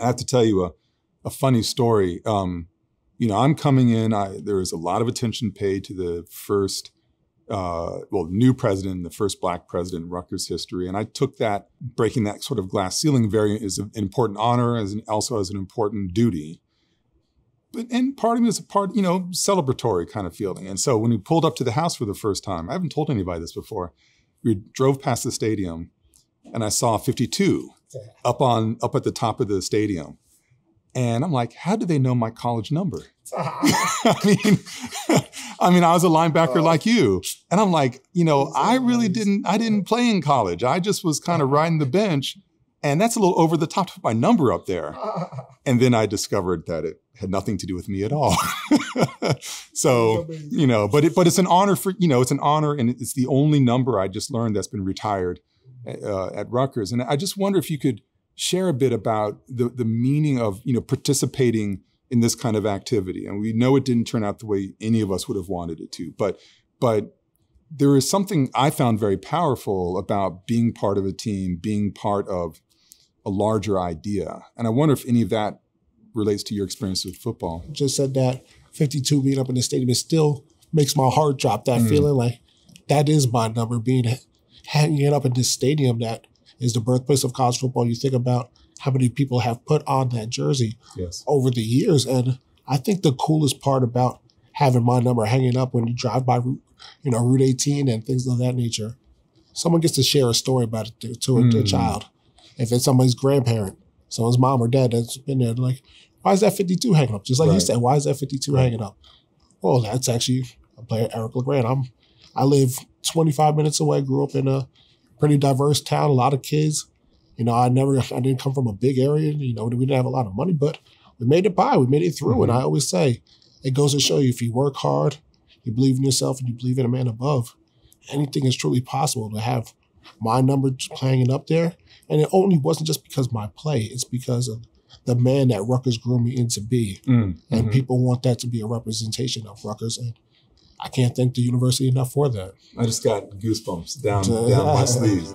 I have to tell you a, a funny story. Um, you know, I'm coming in. I, there was a lot of attention paid to the first, uh, well, new president, the first black president in Rutgers history, and I took that breaking that sort of glass ceiling very as an important honor, as an, also as an important duty. But and part of me is a part, you know, celebratory kind of feeling. And so when we pulled up to the house for the first time, I haven't told anybody this before. We drove past the stadium, and I saw 52 up on up at the top of the stadium. And I'm like, how do they know my college number? I mean, I mean, I was a linebacker uh, like you, and I'm like, you know, I really didn't, I didn't play in college. I just was kind of riding the bench, and that's a little over the top of my number up there. And then I discovered that it had nothing to do with me at all. so, you know, but it, but it's an honor for, you know, it's an honor, and it's the only number I just learned that's been retired uh, at Rutgers. And I just wonder if you could share a bit about the the meaning of you know participating in this kind of activity. And we know it didn't turn out the way any of us would have wanted it to, but but there is something I found very powerful about being part of a team, being part of a larger idea. And I wonder if any of that relates to your experience with football. Just said that 52 being up in the stadium, it still makes my heart drop. That mm. feeling like that is my number being hanging up in this stadium that is the birthplace of college football. You think about how many people have put on that jersey yes. over the years. And I think the coolest part about having my number hanging up when you drive by, you know, Route 18 and things of that nature, someone gets to share a story about it to, to mm. a, child. If it's somebody's grandparent, someone's mom or dad that's been there, like, why is that 52 hanging up? Just like right. you said, why is that 52 right. hanging up? Well, that's actually a player, Eric LeGrand. I'm, I live 25 minutes away, grew up in a pretty diverse town, a lot of kids. You know, I never, I didn't come from a big area. You know, we didn't have a lot of money, but we made it by. We made it through. Mm-hmm. And I always say, it goes to show you if you work hard, you believe in yourself, and you believe in a man above, anything is truly possible. To have my number playing it up there, and it only wasn't just because my play; it's because of the man that Rutgers grew me into be. Mm-hmm. And people want that to be a representation of Rutgers, and I can't thank the university enough for that. I just got goosebumps down down my sleeves.